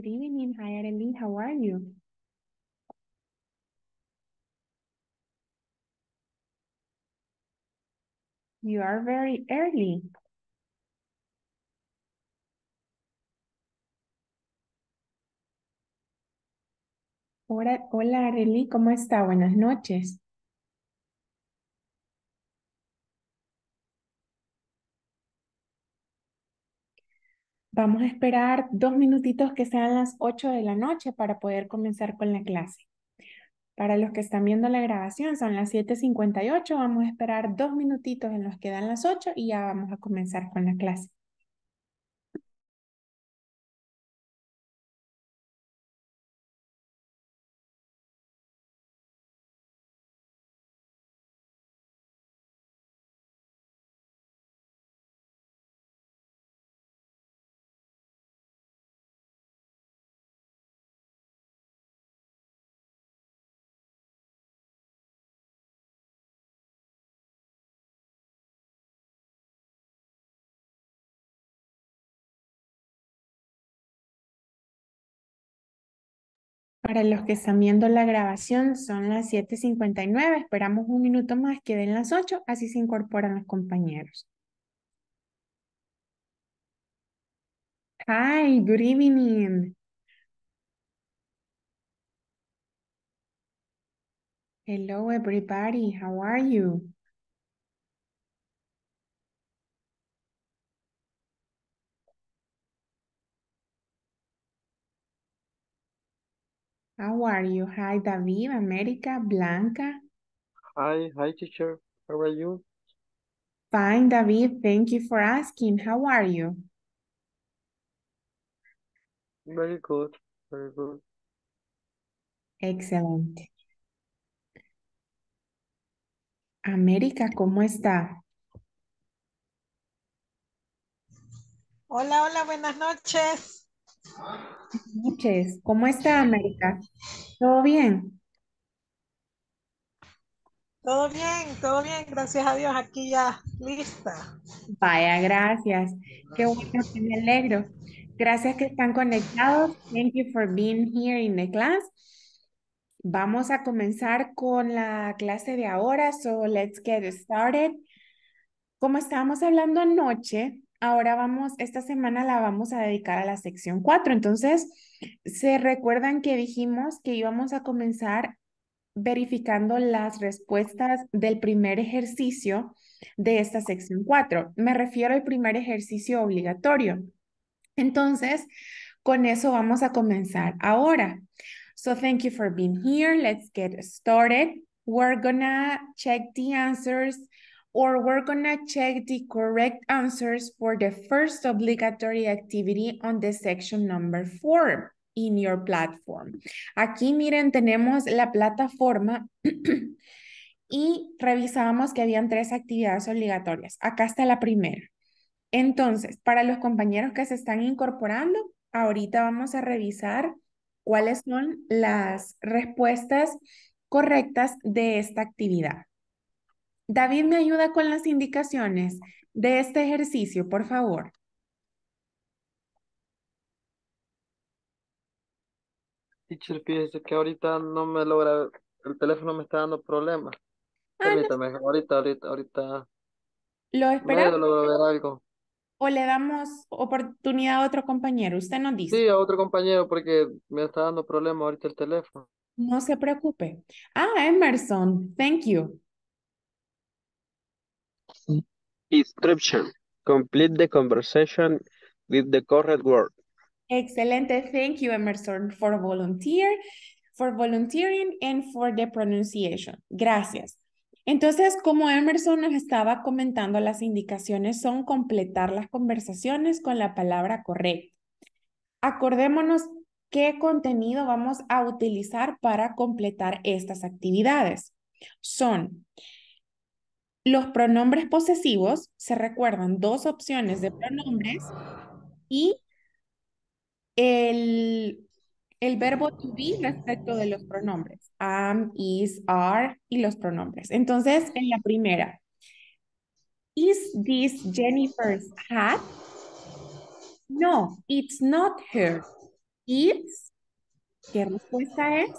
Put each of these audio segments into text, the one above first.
Good evening. Hi, Arely. How are you? You are very early. Hola, hola Arely, ¿cómo está? Buenas noches. Vamos a esperar dos minutitos que sean las 8 de la noche para poder comenzar con la clase. Para los que están viendo la grabación, son las 7.58. Vamos a esperar dos minutitos en los que dan las 8 y ya vamos a comenzar con la clase. Para los que están viendo la grabación, son las 7.59. Esperamos un minuto más que den las 8, así se incorporan los compañeros. Hi, good evening. Hello, everybody. How are you? How are you? Hi, David, America, Blanca. Hi, hi teacher. How are you? Fine, David. Thank you for asking. How are you? Very good, very good. Excelente. América, ¿cómo está? Hola, hola, buenas noches. Buenas noches. ¿Cómo está, América? ¿Todo bien? Todo bien, todo bien, gracias a Dios, aquí ya lista. Vaya, gracias. Qué bueno que me alegro. Gracias que están conectados. Thank you for being here in the class. Vamos a comenzar con la clase de ahora, so let's get started. Como estábamos hablando anoche, ahora vamos, esta semana la vamos a dedicar a la sección 4. Entonces, se recuerdan que dijimos que íbamos a comenzar verificando las respuestas del primer ejercicio de esta sección 4. Me refiero al primer ejercicio obligatorio. Entonces, con eso vamos a comenzar ahora. So thank you for being here. Let's get started. We're gonna check the answers or we're gonna check the correct answers for the first obligatory activity on the section number four in your platform. Aquí miren, tenemos la plataforma y revisamos que habían tres actividades obligatorias. Acá está la primera. Entonces, para los compañeros que se están incorporando, ahorita vamos a revisar cuáles son las respuestas correctas de esta actividad. David, ¿me ayuda con las indicaciones de este ejercicio, por favor? Teacher, fíjese que ahorita no me logra, el teléfono me está dando problemas. Ah, no, Permítame, ahorita, ahorita, ahorita, ¿lo esperamos logro ver algo. o le damos oportunidad a otro compañero? Usted nos dice. Sí, a otro compañero porque me está dando problemas ahorita el teléfono. No se preocupe. Ah, Emerson, thank you. Description. Complete the conversation with the correct word. Excelente. Thank you, Emerson, for volunteer, for volunteering and for the pronunciation. Gracias. Entonces, como Emerson nos estaba comentando, las indicaciones son completar las conversaciones con la palabra correcta. Acordémonos qué contenido vamos a utilizar para completar estas actividades. Son los pronombres posesivos, se recuerdan dos opciones de pronombres y el, el verbo to be respecto de los pronombres. Am, is, are y los pronombres. Entonces, en la primera, ¿is this Jennifer's hat? No, it's not her. its. ¿Qué respuesta es?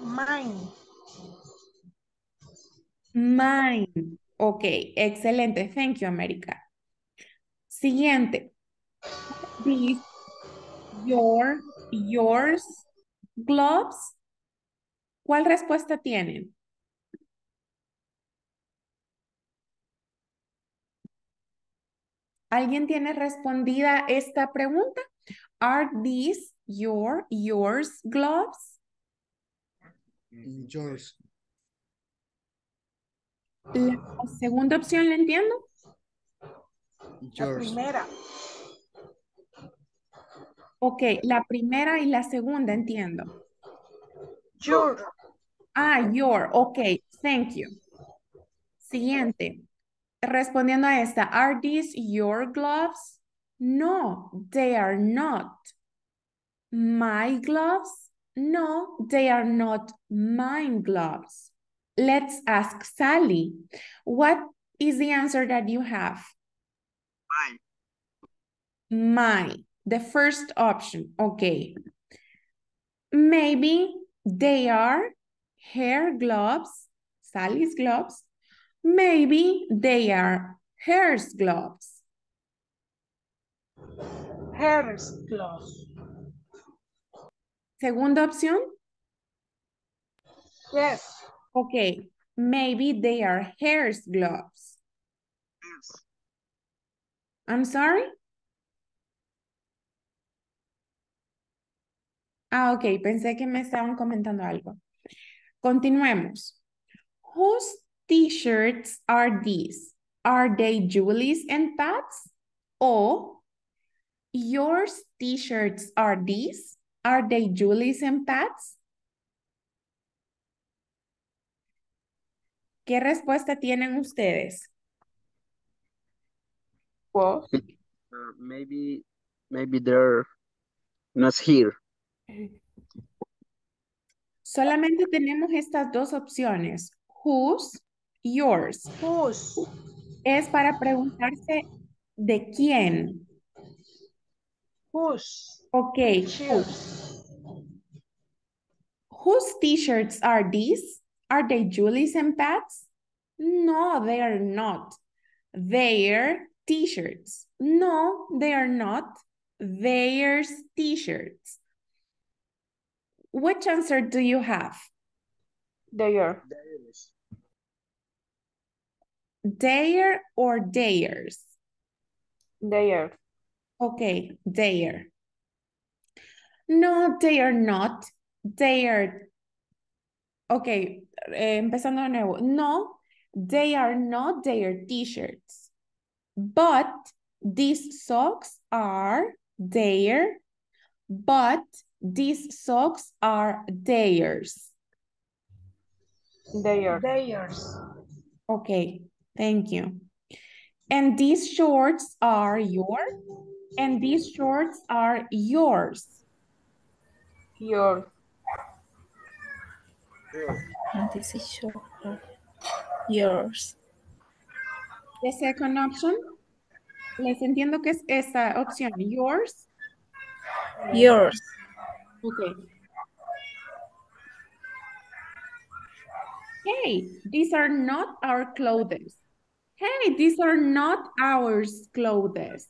Mine. Mine. Ok, excelente. Thank you, América. Siguiente. These, your, yours, gloves. ¿Cuál respuesta tienen? ¿Alguien tiene respondida esta pregunta? Are these your, yours gloves? Yours. La segunda opción la entiendo. La primera. Ok, la primera y la segunda entiendo. Your. Ah, your, ok, thank you. Siguiente. Respondiendo a esta, are these your gloves? No, they are not. My gloves? No, they are not mine gloves. Let's ask Sally. What is the answer that you have? My, My, the first option, okay. Maybe they are hair gloves, Sally's gloves. Maybe they are hers gloves. Hers gloves. Segunda opción, Yes. Okay. Maybe they are hers gloves. Yes. I'm sorry? Ah, ok, pensé que me estaban comentando algo. Continuemos. Whose t-shirts are these? Are they Julie's and Pat's? Or yours t-shirts are these? Are they Julie's and Pat's? ¿Qué respuesta tienen ustedes? Uh, maybe, maybe they're not here. Solamente tenemos estas dos opciones. Whose, yours. Whose. Es para preguntarse de quién. Whose. Ok, whose. Whose t-shirts are these? Are they Julie's and Pat's? No, they are not. Their t-shirts. No, they are not. Theirs t-shirts. Which answer do you have? Their. Their or theirs? Their. Okay, their. No, they are not. They are. Okay, eh, empezando de nuevo. No, they are not their t-shirts. But these socks are their. But these socks are theirs. Their. Theirs. Okay, thank you. And these shorts are yours. And these shorts are yours. Your. This is your, yours. The second option. Les entiendo que es esta opción. Yours. Yours. Okay. Hey, these are not our clothes. Hey, these are not ours clothes.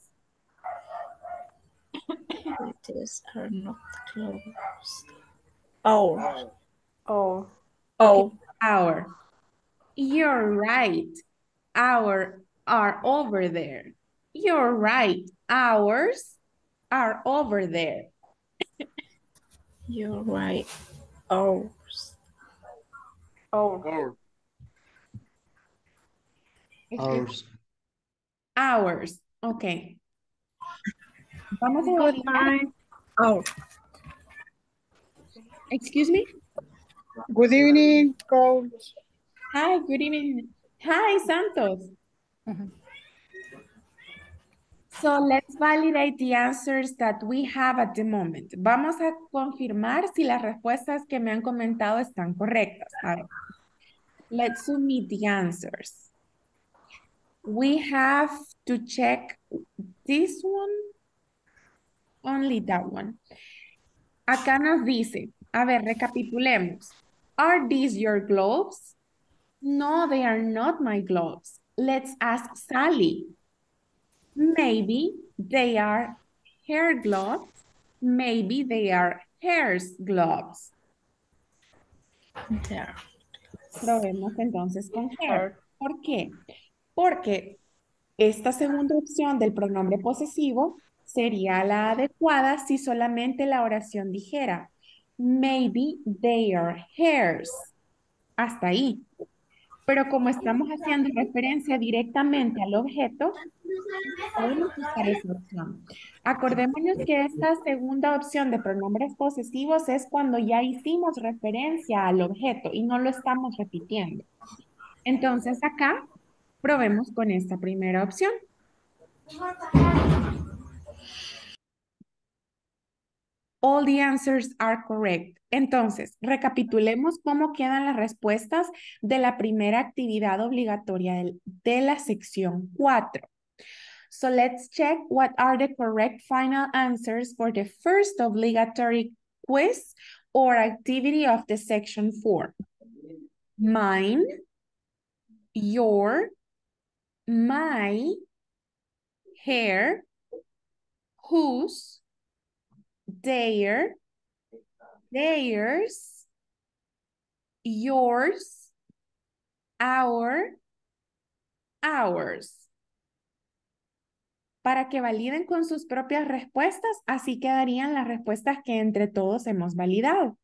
These are not clothes. Our. Oh. Oh. Our. You're right. Our are over there. You're right. Ours are over there. You're right. Ours. Oh. Ours. Ours. Okay. Vamos a Good night. Our. Excuse me? Good evening, coach. Hi, good evening. Hi, Santos. So let's validate the answers that we have at the moment. Vamos a confirmar si las respuestas que me han comentado están correctas. Let's submit the answers. We have to check this one. Only that one. Acá nos dice, a ver, recapitulemos. Are these your gloves? No, they are not my gloves. Let's ask Sally. Maybe they are hair gloves. Maybe they are hair's gloves. There. Probemos entonces con hair. ¿Por qué? Porque esta segunda opción del pronombre posesivo sería la adecuada si solamente la oración dijera maybe they are hairs. Hasta ahí. Pero como estamos haciendo referencia directamente al objeto, podemos usar esa opción. Acordémonos que esta segunda opción de pronombres posesivos es cuando ya hicimos referencia al objeto y no lo estamos repitiendo. Entonces acá probemos con esta primera opción. All the answers are correct. Entonces, recapitulemos cómo quedan las respuestas de la primera actividad obligatoria de la sección 4. So let's check what are the correct final answers for the first obligatory quiz or activity of the section 4. Mine, your, my, hair, whose, their, theirs, yours, our, ours. Para que validen con sus propias respuestas, así quedarían las respuestas que entre todos hemos validado.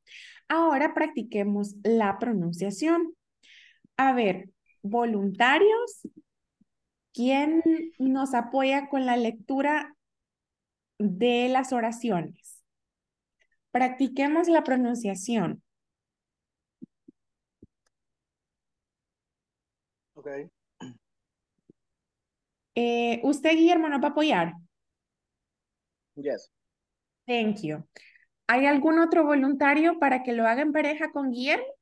Ahora practiquemos la pronunciación. A ver, voluntarios, ¿quién nos apoya con la lectura de las oraciones? Practiquemos la pronunciación. Okay. Eh, ¿Usted, Guillermo, nos va a apoyar? Yes. Thank you. ¿Hay algún otro voluntario para que lo haga en pareja con Guillermo?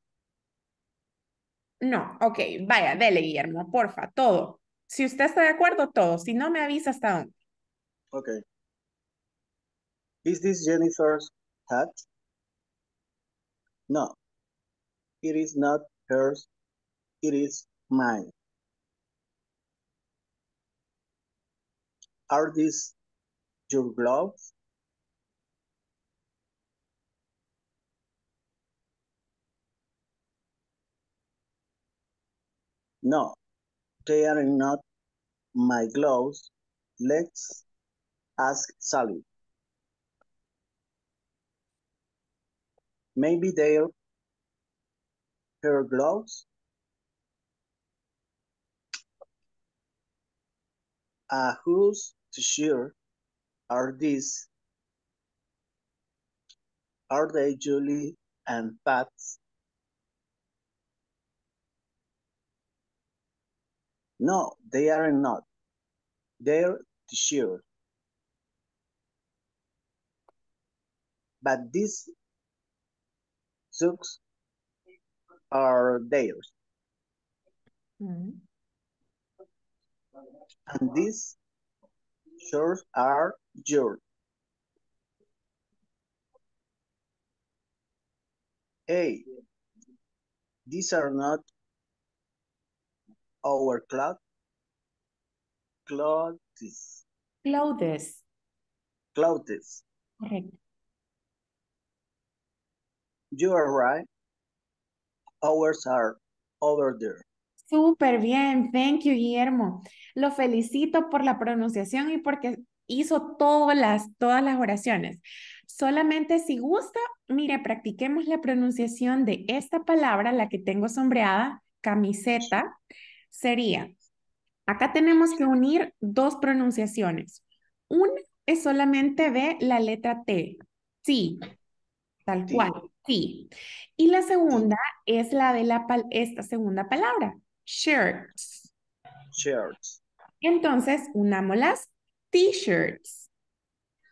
No, ok, vaya, dele, Guillermo, porfa, todo. Si usted está de acuerdo, todo. Si no, me avisa hasta dónde. Okay. Is this Jennifer's hat? No. It is not hers. It is mine. Are these your gloves? No, they are not my gloves. Let's ask Sally. Maybe they're her gloves. Uh, whose t-shirt are these? Are they Julie and Pat's? No, they are not. They're t-shirt. But these socks are theirs. Mm. And these shorts are yours. Hey, these are not our cloth, clothes, Clothes. clothes. Correcto. You are right. Ours are over there. Súper bien, thank you, Guillermo. Lo felicito por la pronunciación y porque hizo todas las, todas las oraciones. Solamente si gusta, mire, practiquemos la pronunciación de esta palabra, la que tengo sombreada, camiseta, sería, acá tenemos que unir dos pronunciaciones. Una es solamente de la letra T, sí, tal cual, sí. Y la segunda es la de la, esta segunda palabra, shirts. Shirts, Entonces, unámoslas, t-shirts.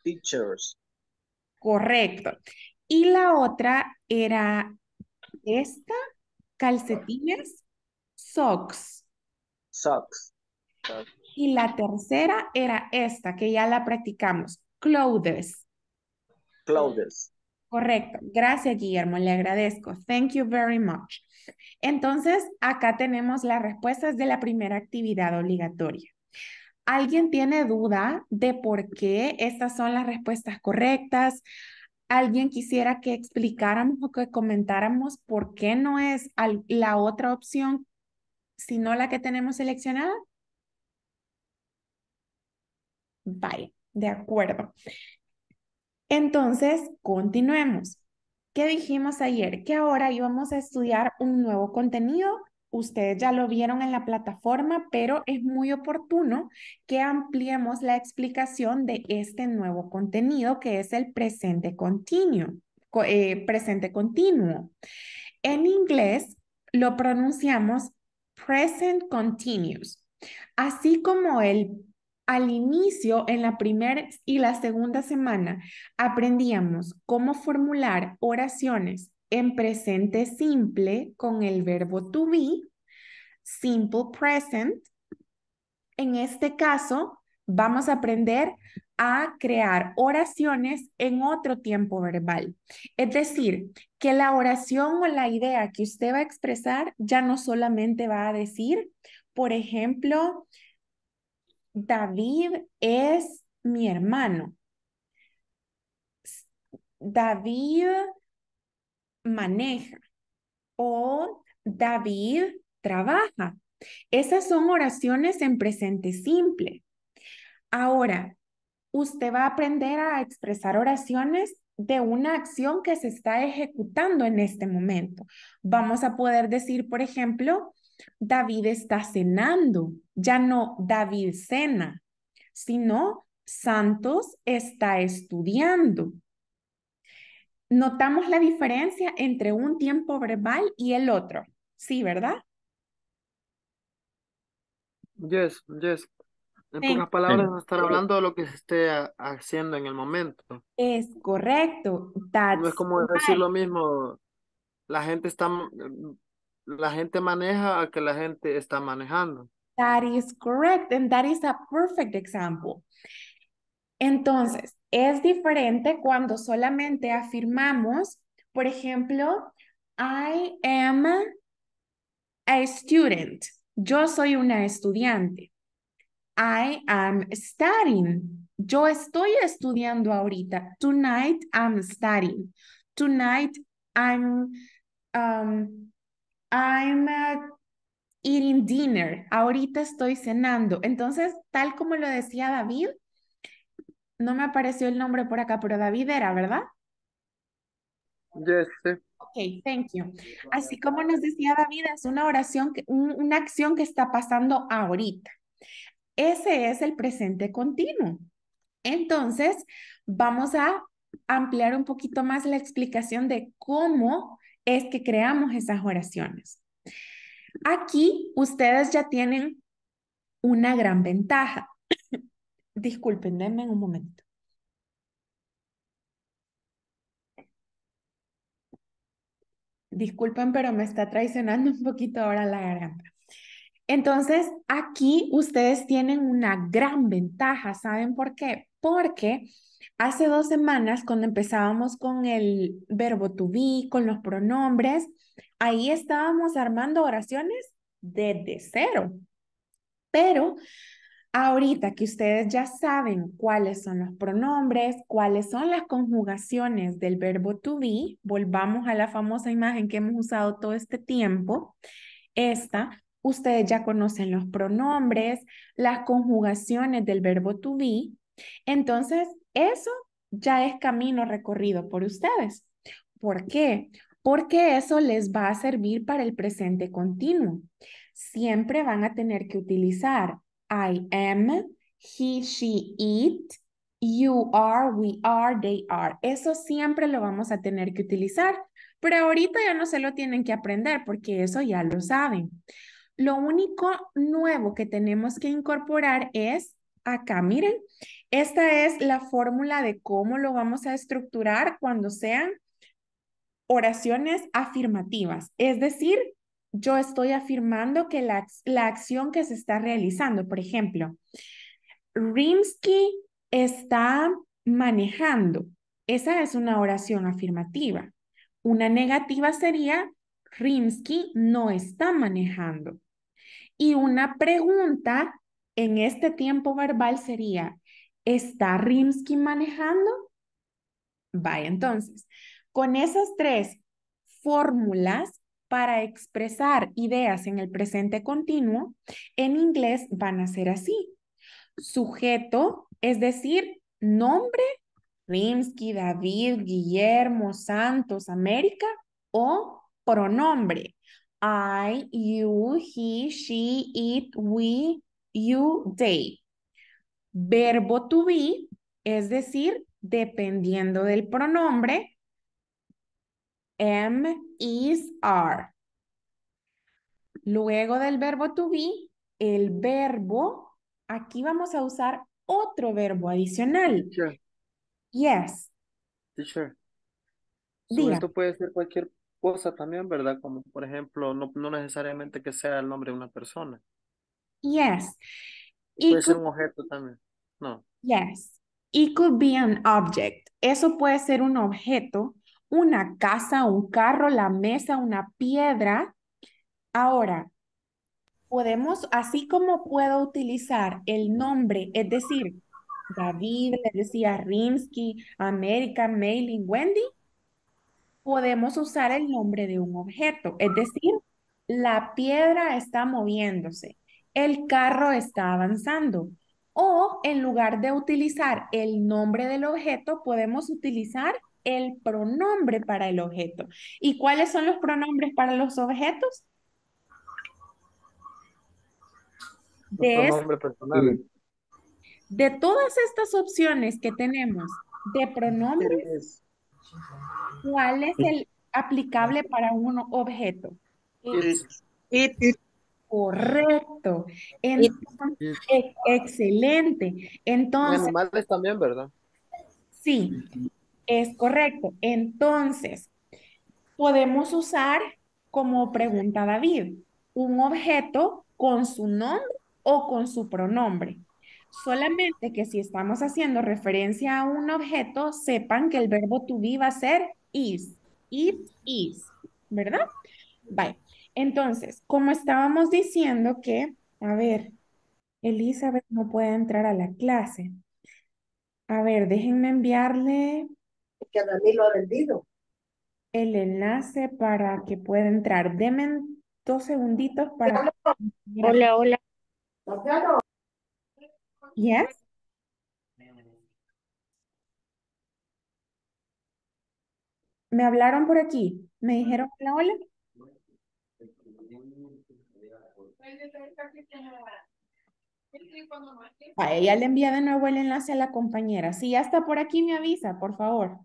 teachers, Correcto. Y la otra era esta, calcetines, socks. socks, Y la tercera era esta, que ya la practicamos, clothes. clothes. Correcto. Gracias, Guillermo. Le agradezco. Thank you very much. Entonces, acá tenemos las respuestas de la primera actividad obligatoria. ¿Alguien tiene duda de por qué estas son las respuestas correctas? ¿Alguien quisiera que explicáramos o que comentáramos por qué no es la otra opción, sino la que tenemos seleccionada? Vale, de acuerdo. Entonces, continuemos. ¿Qué dijimos ayer? Que ahora íbamos a estudiar un nuevo contenido. Ustedes ya lo vieron en la plataforma, pero es muy oportuno que ampliemos la explicación de este nuevo contenido que es el presente continuo. co- eh, presente continuo. En inglés lo pronunciamos present continuous. Así como el al inicio, en la primera y la segunda semana, aprendíamos cómo formular oraciones en presente simple con el verbo to be, simple present. En este caso, vamos a aprender a crear oraciones en otro tiempo verbal. Es decir, que la oración o la idea que usted va a expresar ya no solamente va a decir, por ejemplo, David es mi hermano. David maneja o David trabaja. Esas son oraciones en presente simple. Ahora, usted va a aprender a expresar oraciones de una acción que se está ejecutando en este momento. Vamos a poder decir, por ejemplo, David está cenando, ya no David cena, sino Santos está estudiando. Notamos la diferencia entre un tiempo verbal y el otro. Sí, ¿verdad? Yes, yes. En pocas palabras, estar hablando de lo que se esté ha- haciendo en el momento. Es correcto. That's No es como decir lo mismo, la gente está, la gente maneja a que la gente está manejando. That is correct, and that is a perfect example. Entonces, es diferente cuando solamente afirmamos, por ejemplo, I am a student. Yo soy una estudiante. I am studying. Yo estoy estudiando ahorita. Tonight I'm studying. Tonight I'm um, I'm uh, eating dinner. Ahorita estoy cenando. Entonces, tal como lo decía David, no me apareció el nombre por acá, pero David era, ¿verdad? Yes. Ok, thank you. Así como nos decía David, es una oración, que- un- una acción que está pasando ahorita. Ese es el presente continuo. Entonces, vamos a ampliar un poquito más la explicación de cómo es que creamos esas oraciones. Aquí ustedes ya tienen una gran ventaja. Disculpen, denme un momento. Disculpen, pero me está traicionando un poquito ahora la garganta. Entonces, aquí ustedes tienen una gran ventaja. ¿Saben por qué? Porque hace dos semanas, cuando empezábamos con el verbo to be, con los pronombres, ahí estábamos armando oraciones desde cero. Pero ahorita que ustedes ya saben cuáles son los pronombres, cuáles son las conjugaciones del verbo to be, volvamos a la famosa imagen que hemos usado todo este tiempo. Esta, ustedes ya conocen los pronombres, las conjugaciones del verbo to be. Entonces, eso ya es camino recorrido por ustedes. ¿Por qué? Porque eso les va a servir para el presente continuo. Siempre van a tener que utilizar I am, he, she, it, you are, we are, they are. Eso siempre lo vamos a tener que utilizar, pero ahorita ya no se lo tienen que aprender porque eso ya lo saben. Lo único nuevo que tenemos que incorporar es acá, miren, esta es la fórmula de cómo lo vamos a estructurar cuando sean oraciones afirmativas. Es decir, yo estoy afirmando que la, la acción que se está realizando, por ejemplo, Rimsky está manejando. Esa es una oración afirmativa. Una negativa sería, Rimsky no está manejando. Y una pregunta en este tiempo verbal sería, ¿está Rimsky manejando? Vaya, entonces, con esas tres fórmulas para expresar ideas en el presente continuo, en inglés van a ser así. Sujeto, es decir, nombre, Rimsky, David, Guillermo, Santos, América, o pronombre, I, you, he, she, it, we, you, they. Verbo to be, es decir, dependiendo del pronombre, am, is, are. Luego del verbo to be, el verbo, aquí vamos a usar otro verbo adicional. Teacher, Yes, teacher. diga. Sujeto puede ser cualquier cosa también, ¿verdad? Como por ejemplo, no, no necesariamente que sea el nombre de una persona. Yes. It Puede ser could, un objeto también. No. yes. It could be an object. Eso puede ser un objeto, una casa, un carro, la mesa, una piedra. Ahora, podemos, así como puedo utilizar el nombre, es decir, David, le decía Rimsky, América, Mailing, Wendy, podemos usar el nombre de un objeto, es decir, la piedra está moviéndose, el carro está avanzando. O en lugar de utilizar el nombre del objeto, podemos utilizar el pronombre para el objeto. ¿Y cuáles son los pronombres para los objetos? De, todas estas opciones que tenemos de pronombres. ¿cuál es el aplicable para un objeto? It, Correcto. Entonces, e- excelente. Entonces, animales también, ¿verdad? sí, es correcto. Entonces, podemos usar como pregunta David, un objeto con su nombre o con su pronombre. Solamente que si estamos haciendo referencia a un objeto, sepan que el verbo to be va a ser is. It is, ¿verdad? Bye. Entonces, como estábamos diciendo que, a ver, Elizabeth no puede entrar a la clase. A ver, déjenme enviarle que a lo ha vendido. el enlace para que pueda entrar. Denme dos segunditos para... Hola, hola. Santiago, Yes. Me hablaron por aquí. Me dijeron hola, hola. A ella le envía de nuevo el enlace a la compañera. Si ya está por aquí, me avisa, por favor.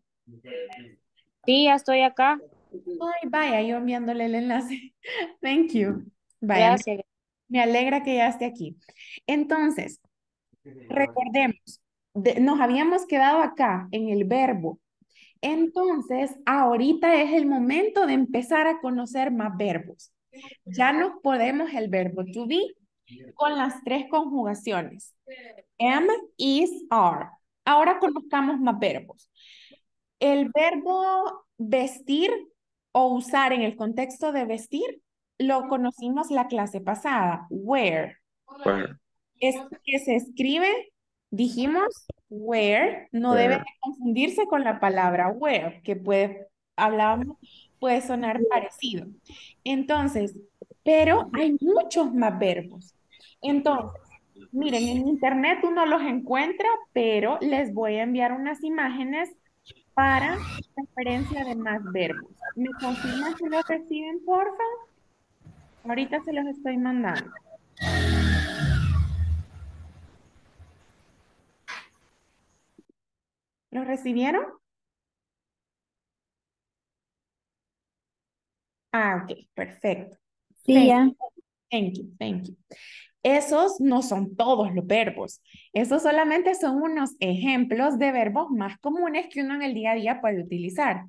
Sí, ya estoy acá. Ay, vaya, yo enviándole el enlace. Thank you. Vaya, Gracias. me alegra que ya esté aquí. Entonces, recordemos, de- nos habíamos quedado acá en el verbo. Entonces, ahorita es el momento de empezar a conocer más verbos. Ya nos podemos el verbo to be con las tres conjugaciones. Am, is, are. Ahora conozcamos más verbos. El verbo vestir o usar en el contexto de vestir lo conocimos la clase pasada, wear. Where? Es que se escribe, dijimos, wear, no debe de confundirse con la palabra wear, que puede, hablábamos, puede sonar parecido. Entonces, pero hay muchos más verbos. Entonces, miren, en internet uno los encuentra, pero les voy a enviar unas imágenes para referencia de más verbos. ¿Me confirman si los reciben, porfa? Ahorita se los estoy mandando. ¿Los recibieron? Ah, ok, perfecto. Sí, ya. Thank you, thank you. Esos no son todos los verbos. Esos solamente son unos ejemplos de verbos más comunes que uno en el día a día puede utilizar.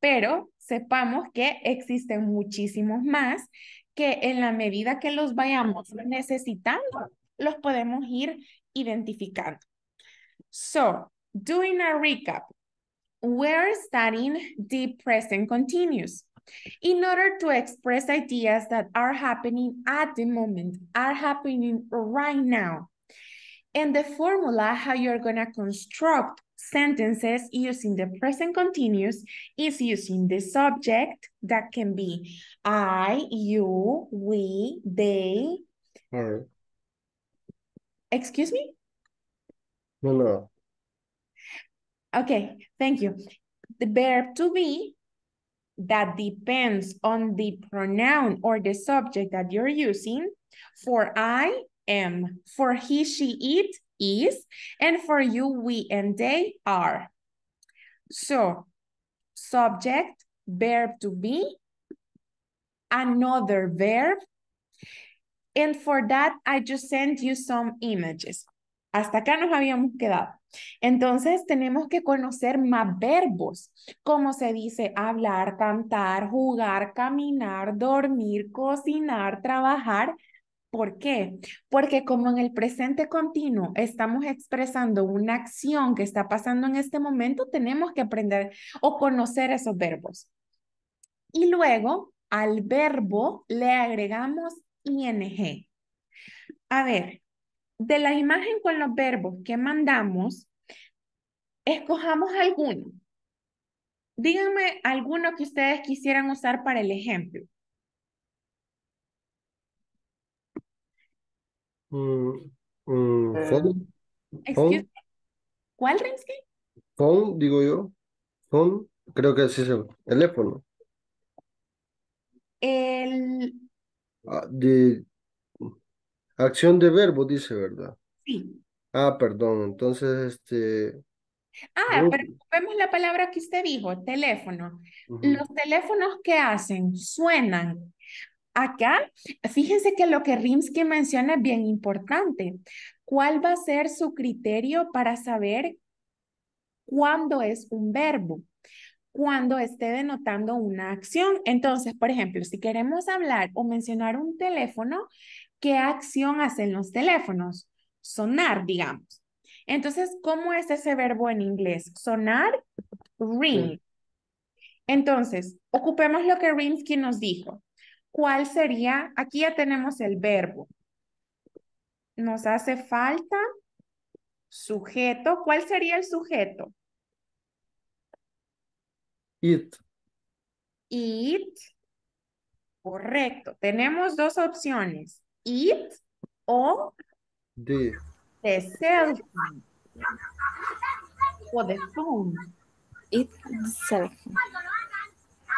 Pero sepamos que existen muchísimos más que en la medida que los vayamos necesitando, los podemos ir identificando. So, doing a recap. we're studying the present continuous in order to express ideas that are happening at the moment, are happening right now. And the formula, how you're gonna construct sentences using the present continuous is using the subject that can be I, you, we, they. All right. Excuse me? No, no. Okay, thank you. The verb to be that depends on the pronoun or the subject that you're using. For I am, for he, she, it is, and for you, we, and they are. So, subject, verb to be, another verb, and for that, I just sent you some images. Hasta acá nos habíamos quedado. Entonces, tenemos que conocer más verbos, como se dice hablar, cantar, jugar, caminar, dormir, cocinar, trabajar. ¿Por qué? Porque como en el presente continuo estamos expresando una acción que está pasando en este momento, tenemos que aprender o conocer esos verbos. Y luego, al verbo le agregamos ing. A ver, de la imagen con los verbos que mandamos, escojamos alguno. Díganme alguno que ustedes quisieran usar para el ejemplo. Mm, mm, Eh, phone, Excuse phone. ¿Cuál, Rinsky? phone, digo yo. Phone, creo que así se Teléfono. El... De acción de verbo, dice, ¿verdad? Sí. Ah, perdón. Entonces, este. Ah, pero vemos la palabra que usted dijo, teléfono. Los teléfonos que hacen suenan. Acá, fíjense que lo que Rimsky menciona es bien importante. ¿Cuál va a ser su criterio para saber cuándo es un verbo? Cuando esté denotando una acción. Entonces, por ejemplo, si queremos hablar o mencionar un teléfono, ¿qué acción hacen los teléfonos? Sonar, digamos. Entonces, ¿cómo es ese verbo en inglés? Sonar, ring. Entonces, ocupemos lo que Rimsky nos dijo. ¿Cuál sería? Aquí ya tenemos el verbo. Nos hace falta sujeto. ¿Cuál sería el sujeto? It. It. Correcto. Tenemos dos opciones. It o De. the cell phone. O the phone. Itself.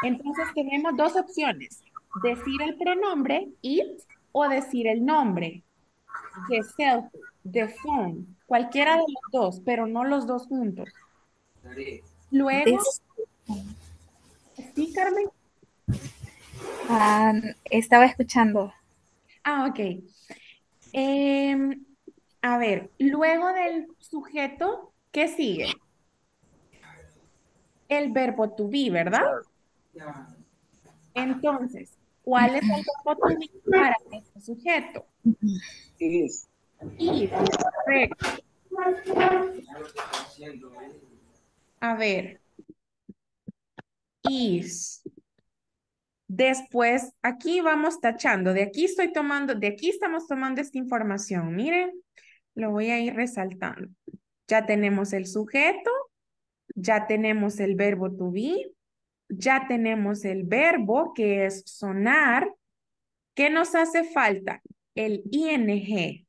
Entonces tenemos dos opciones. Decir el pronombre it o decir el nombre. The cell phone, the phone. Cualquiera de los dos, pero no los dos juntos. Luego, This- ¿sí, Carmen? ah, estaba escuchando. Ah, ok. Em, a ver, luego del sujeto, ¿qué sigue? El verbo to be, ¿verdad? Entonces, ¿cuál es el verbo to be para este sujeto? Is. Is, correcto. A ver. Is. Después, aquí vamos tachando. De aquí estoy tomando, de aquí estamos tomando esta información. Miren, lo voy a ir resaltando. Ya tenemos el sujeto, ya tenemos el verbo to be, ya tenemos el verbo que es sonar. ¿Qué nos hace falta? El ing.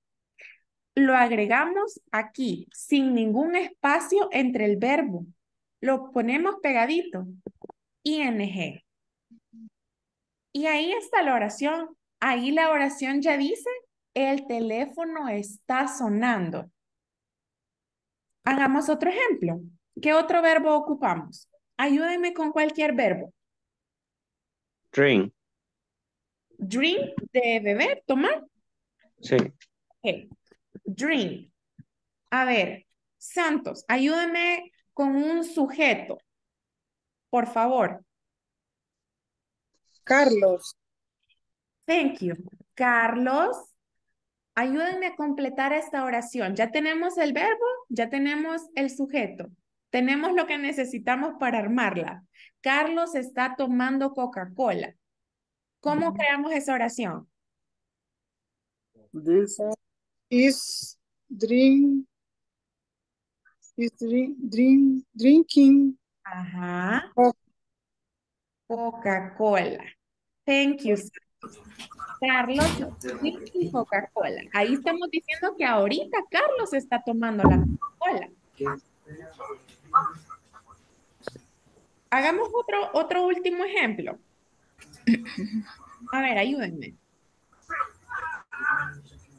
Lo agregamos aquí, sin ningún espacio entre el verbo. Lo ponemos pegadito. ing. Y ahí está la oración. Ahí la oración ya dice, el teléfono está sonando. Hagamos otro ejemplo. ¿Qué otro verbo ocupamos? Ayúdenme con cualquier verbo. Drink. Drink de beber, tomar. Sí. Ok. Drink. A ver, Santos, ayúdame con un sujeto. Por favor. Carlos, Thank you. Carlos, ayúdenme a completar esta oración. Ya tenemos el verbo, ya tenemos el sujeto. tenemos lo que necesitamos para armarla. Carlos está tomando Coca-Cola. ¿Cómo creamos esa oración? This Is drink. Is drink, drink, drinking. Ajá. Coca-Cola. Thank you. Carlos drinking Coca-Cola. Ahí estamos diciendo que ahorita Carlos está tomando la Coca-Cola. Hagamos otro, otro último ejemplo. A ver, ayúdenme.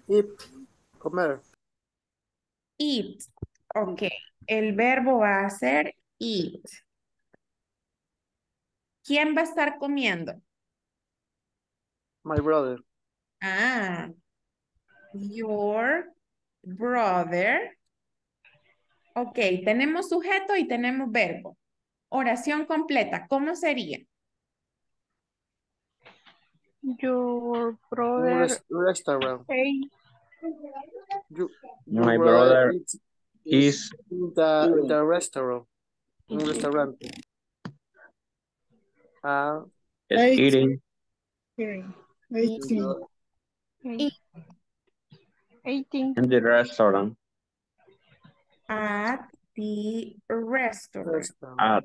eat, comer. Eat. Ok. El verbo va a ser eat. ¿Quién va a estar comiendo? My brother. Ah, your brother. Ok, tenemos sujeto y tenemos verbo. Oración completa, ¿cómo sería? Your brother res- restaurant. ate You, My brother eats Is in the, in the restaurant. Un restaurante. Ah, is Eight. eating Hearing. Eighteen. ate- eating in the restaurant At the restaurant. at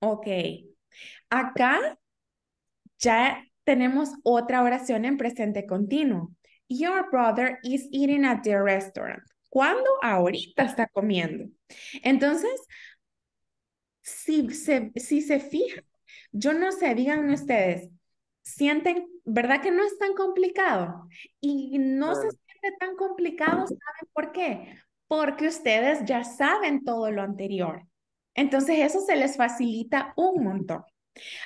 Ok. Acá ya tenemos otra oración en presente continuo. Your brother is eating at the restaurant. ¿Cuándo? Ahorita está comiendo. Entonces, si se, si se fijan, yo no sé, díganme ustedes, sienten, ¿verdad que no es tan complicado? Y no se siente tan complicado, ¿saben por qué? Porque ustedes ya saben todo lo anterior. Entonces, eso se les facilita un montón.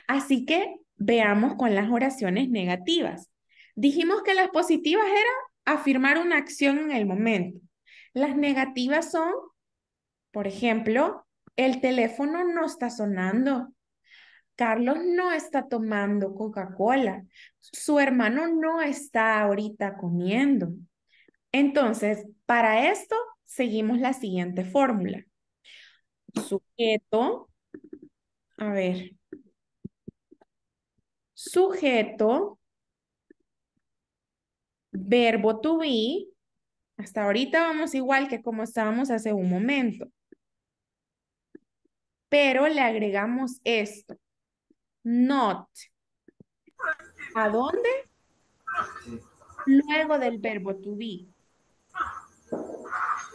Así que veamos con las oraciones negativas. Dijimos que las positivas eran afirmar una acción en el momento. Las negativas son, por ejemplo, el teléfono no está sonando. Carlos no está tomando Coca-Cola. Su hermano no está ahorita comiendo. Entonces, para esto, seguimos la siguiente fórmula. Sujeto, a ver, sujeto, verbo to be, hasta ahorita vamos igual que como estábamos hace un momento. Pero le agregamos esto, not. ¿A dónde? Luego del verbo to be.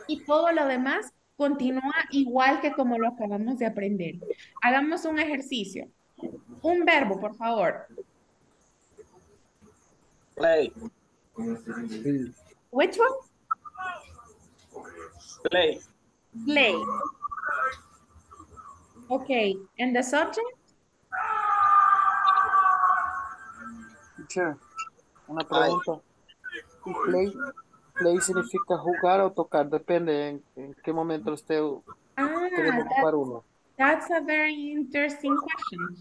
Y todo lo demás continúa igual que como lo acabamos de aprender. Hagamos un ejercicio. Un verbo, por favor. Play. Which one? Play. Play. Okay, and the subject? Teacher, una pregunta. ¿Y play, play significa jugar o tocar? Depende en, en qué momento esté Ah, ocupar uno. that's a very interesting question.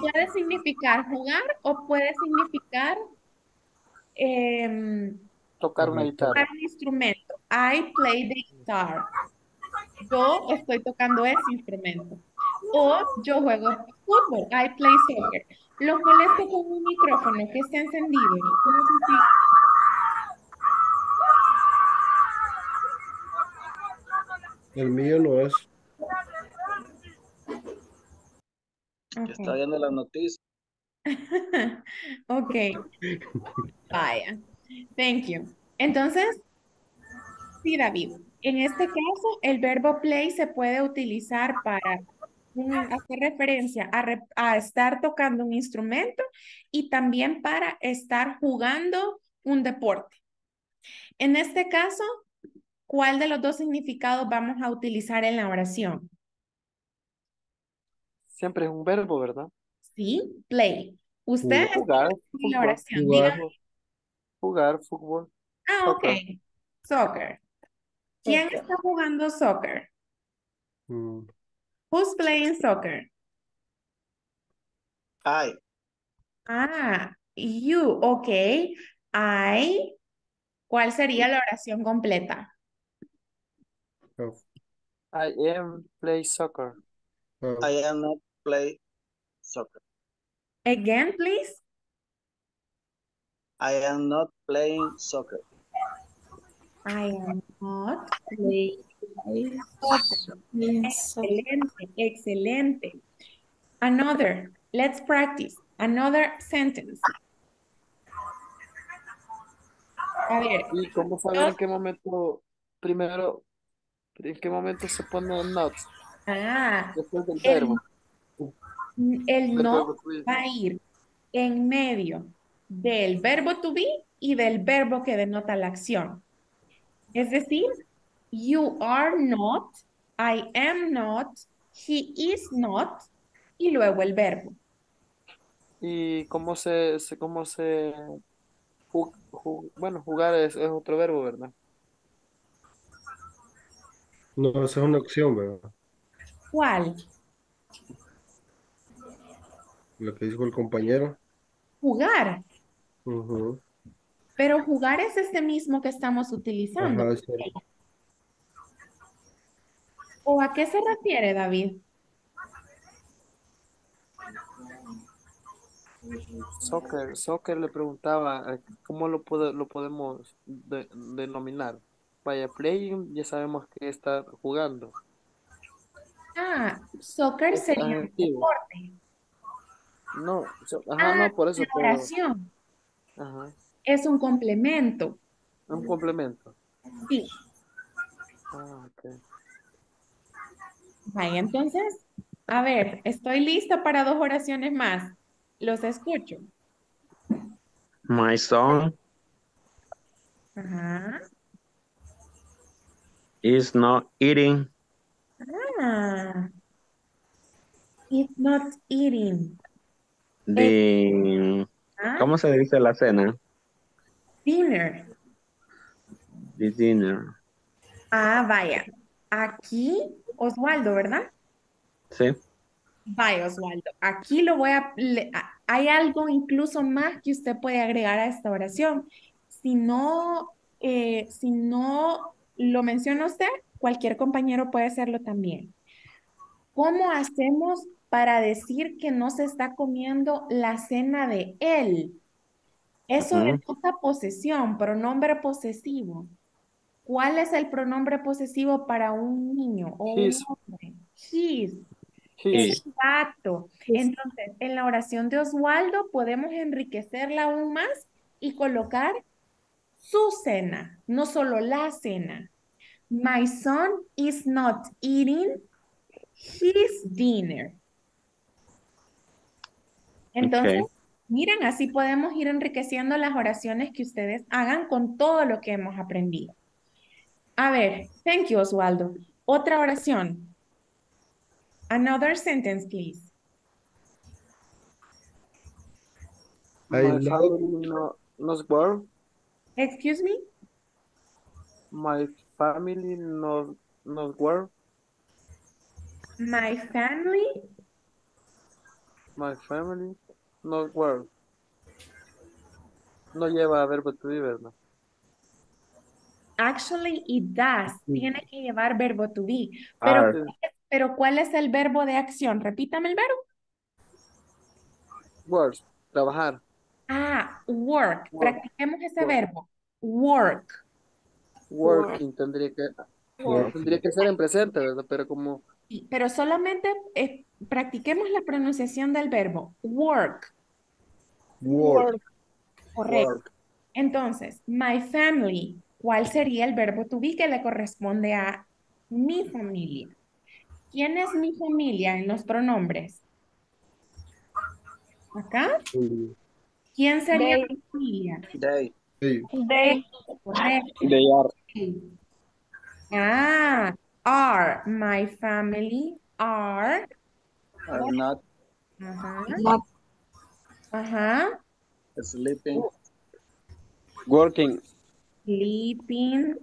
Puede significar jugar o puede significar em, Tocar una guitarra. tocar un instrumento. I play the guitar. Yo estoy tocando ese instrumento. O yo juego fútbol. I play soccer. Los molesto con un micrófono que esté encendido. No sé si- El mío no es. Está viendo las noticias. Ok. Vaya. Thank you. Entonces, sí, David. En este caso, el verbo play se puede utilizar para hacer referencia a, re- a estar tocando un instrumento y también para estar jugando un deporte. En este caso, ¿cuál de los dos significados vamos a utilizar en la oración? Siempre es un verbo, ¿verdad? Sí, play. Ustedes Jugar, en la fútbol, oración, jugar. fútbol. Ah, ok. Soccer. Soccer. ¿Quién está jugando soccer? Mm, Who's playing soccer? I. Ah, you, ok. I, ¿cuál sería la oración completa? I am play soccer. I am not play soccer. Again, please. I am not playing soccer. I am not playing soccer. Excelente, excelente. Another, let's practice. Another sentence. A ver, ¿Y cómo saber en qué momento, primero, en qué momento se pone not ah, después del el, verbo? el no va a ir en medio del verbo to be y del verbo que denota la acción. Es decir, you are not, I am not, he is not, y luego el verbo. ¿Y cómo se, se- cómo se, ju- ju- bueno, jugar es, es otro verbo, ¿verdad? No, esa es una opción, ¿verdad? ¿Cuál? Lo que dijo el compañero. Jugar. Ujú. Pero jugar es este mismo que estamos utilizando. Ajá, es cierto. ¿O a qué se refiere, David? Soccer, soccer le preguntaba, eh, ¿cómo lo, pode- lo podemos de- denominar? Vaya, playing, ya sabemos que está jugando. Ah, soccer Es sería un deporte. No, so- ajá, Ah, no, por eso, pero, ajá, es un complemento. un complemento. Sí. Ah, ok. Vaya, entonces, a ver, estoy lista para dos oraciones más. Los escucho. My son Ajá. is not eating Ah. It's not eating. the, Ah, ¿cómo se dice la cena? Dinner. The dinner. Ah, vaya. Aquí, Osvaldo, ¿verdad? Sí. Vaya, Osvaldo. Aquí lo voy a... le- hay algo incluso más que usted puede agregar a esta oración. Si no, eh, si no lo menciona usted, cualquier compañero puede hacerlo también. ¿Cómo hacemos para decir que no se está comiendo la cena de él? Eso Ujú. denota posesión, pronombre posesivo. ¿Cuál es el pronombre posesivo para un niño o un His. hombre? His. His. Exacto. Entonces, en la oración de Oswaldo podemos enriquecerla aún más y colocar su cena, no solo la cena. My son is not eating his dinner. Entonces, miren, así podemos ir enriqueciendo las oraciones que ustedes hagan con todo lo que hemos aprendido. A ver, thank you, Oswaldo. Otra oración. Another sentence, please. I My love- family no, knows work. Excuse me? My family knows, knows work. My family My family knows work. No lleva verbo to be, ¿verdad? Actually, it does. Tiene que llevar verbo to be. Pero, Are. ¿cuál es- pero ¿cuál es el verbo de acción? Repítame el verbo. Works, trabajar. Ah, work. Work. Practiquemos ese Work. verbo. Work. Working tendría que, tendría que ser en presente, ¿verdad? Pero como Sí, Pero solamente eh, practiquemos la pronunciación del verbo. Work. Work. Correcto. Work. Entonces, my family. ¿Cuál sería el verbo to be que le corresponde a mi familia? ¿Quién es mi familia en los pronombres? ¿Acá? ¿Quién sería They. mi familia? They. They. They are. Ah, are. My family are. are not Ajá. Not Ajá. sleeping. Working. Sleeping.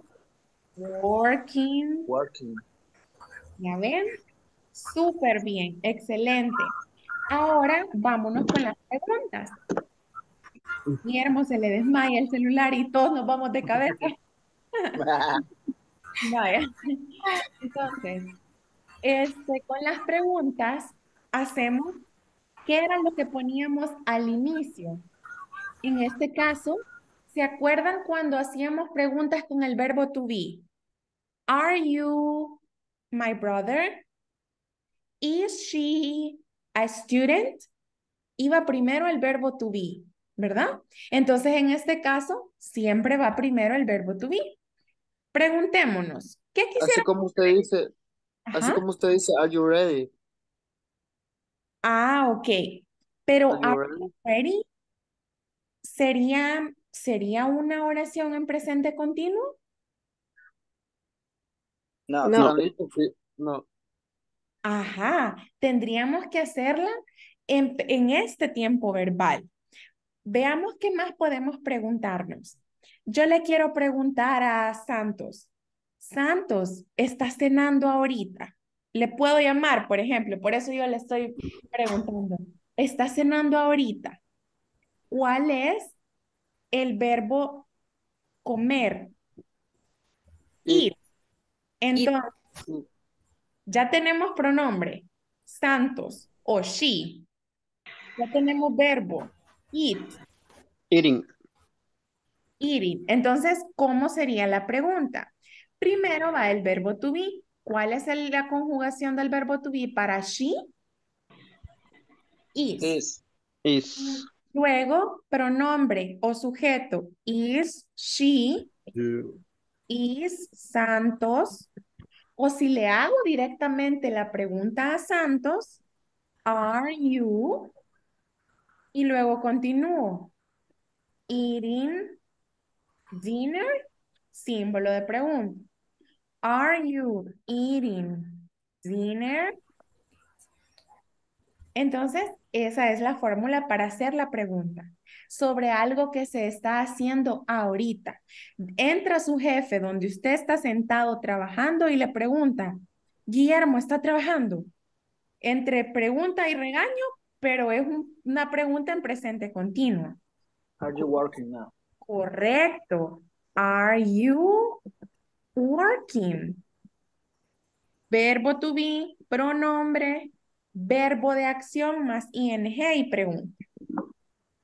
Working. Working. ¿Ya ven? Súper bien. Excelente. Ahora vámonos con las preguntas. Guillermo se le desmaya el celular y todos nos vamos de cabeza. Vaya. Entonces, este, con las preguntas hacemos, ¿qué era lo que poníamos al inicio? En este caso, ¿se acuerdan cuando hacíamos preguntas con el verbo to be? Are you my brother? Is she a student? Iba primero el verbo to be, ¿verdad? Entonces, en este caso, siempre va primero el verbo to be. Preguntémonos, ¿qué Así quisiera? como usted dice, así como usted dice, are you ready? Ah, ok. Pero Are you are ready? you ready? ¿Sería, sería una oración en presente continuo? No, No. No. Ajá, tendríamos que hacerla en, en este tiempo verbal. Veamos qué más podemos preguntarnos. Yo le quiero preguntar a Santos. Santos, ¿está cenando ahorita? Le puedo llamar, por ejemplo, por eso yo le estoy preguntando. ¿Está cenando ahorita? ¿Cuál es el verbo comer? Ir. Entonces, ya tenemos pronombre, Santos o she. Ya tenemos verbo, eat, Eating. eating. Entonces, ¿cómo sería la pregunta? Primero va el verbo to be. ¿Cuál es el- la conjugación del verbo to be para she? Is. is, Is. Luego, pronombre o sujeto, is she, is Santos. O si le hago directamente la pregunta a Santos, are you? Y luego continúo. Eating dinner, símbolo de pregunta. Are you eating dinner? Entonces, esa es la fórmula para hacer la pregunta sobre algo que se está haciendo ahorita. Entra su jefe donde usted está sentado trabajando y le pregunta, Guillermo, ¿está trabajando? Entre pregunta y regaño, pero es un- una pregunta en presente continuo. are you working now? Correcto. Are you working? Verbo to be, pronombre, verbo de acción más ing y pregunta.